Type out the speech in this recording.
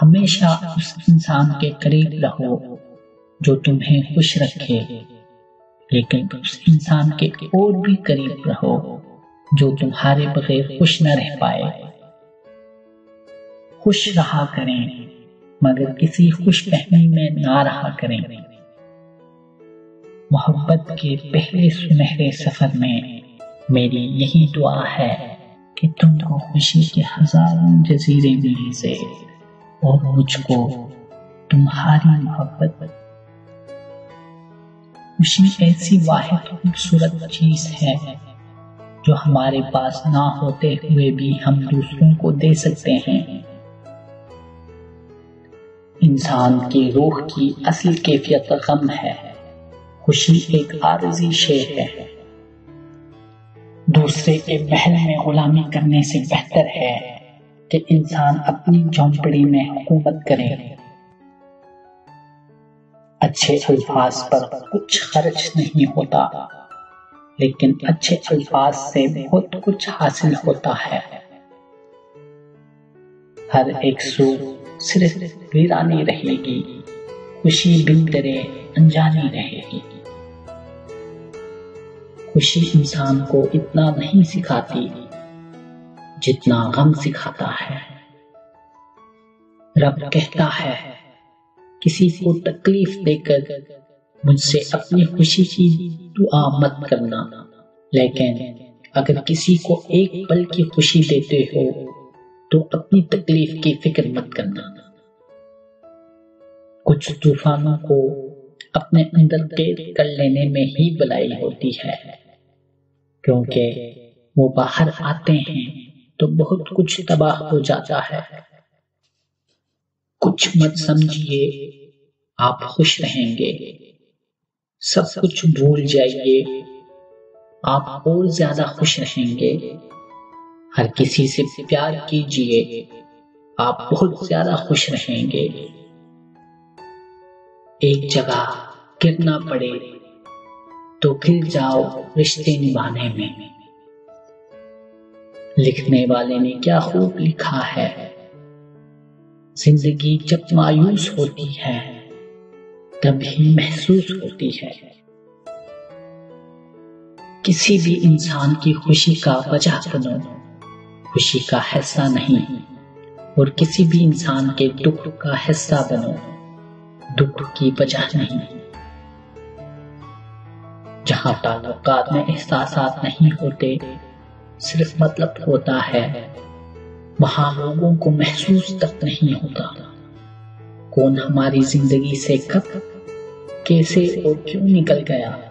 हमेशा उस इंसान के करीब रहो जो तुम्हें खुश रखे। लेकिन उस इंसान के और भी करीब रहो जो तुम्हारे बगैर खुश न रह पाए। खुश रहा करें, मगर किसी खुश फहमी में ना रहा करें। मोहब्बत के पहले सुनहरे सफ़र में मेरी यही दुआ है कि तुमको खुशी के हज़ारों जजीरे मिले। से और मुझको तुम्हारी मोहब्बत। खुशी ऐसी वाहिद खूबसूरत चीज़ है जो हमारे पास ना होते हुए भी हम दूसरों को दे सकते हैं। इंसान की रूह की असल कैफियत गम है, खुशी एक आरजी शेर है। दूसरे के महल में गुलामी करने से बेहतर है। कि इंसान अपनी झोंपड़ी में हुकूमत करे। अच्छे अल्फाज पर कुछ खर्च नहीं होता, लेकिन अच्छे अल्फाज से बहुत कुछ हासिल होता है। हर एक सू सिर्फ़ वीरानी रहेगी, खुशी बिन तेरे अनजानी रहेगी। खुशी इंसान को इतना नहीं सिखाती जितना गम सिखाता है। रब कहता है, किसी को तकलीफ़ देकर मुझसे अपनी खुशी की दुआ मत करना। लेकिन अगर किसी को एक पल की खुशी देते हो तो अपनी तकलीफ़ की फ़िक्र मत करना। कुछ तूफानों को अपने अंदर कैद कर लेने में ही बुलाई होती है, क्योंकि वो बाहर आते हैं। तो बहुत कुछ तबाह हो जाता है। कुछ मत समझिए, आप खुश रहेंगे। सब कुछ भूल जाइए। आप और ज़्यादा खुश रहेंगे। हर किसी से प्यार कीजिए। आप बहुत ज़्यादा खुश रहेंगे। एक जगह गिरना पड़े तो गिर जाओ रिश्ते निभाने में। लिखने वाले ने क्या खूब लिखा है। ज़िंदगी जब मायूस होती है तभी महसूस होती है। किसी भी इंसान की खुशी का वजह बनो, खुशी का हिस्सा नहीं, और किसी भी इंसान के दुख का हिस्सा बनो, दुख की वजह नहीं। जहाँ ताल्लुकात में एहसास नहीं होते सिर्फ़ मतलब होता है, वहाँ लोगों को महसूस तक नहीं होता। कौन हमारी ज़िंदगी से कब, कैसे और क्यों निकल गया?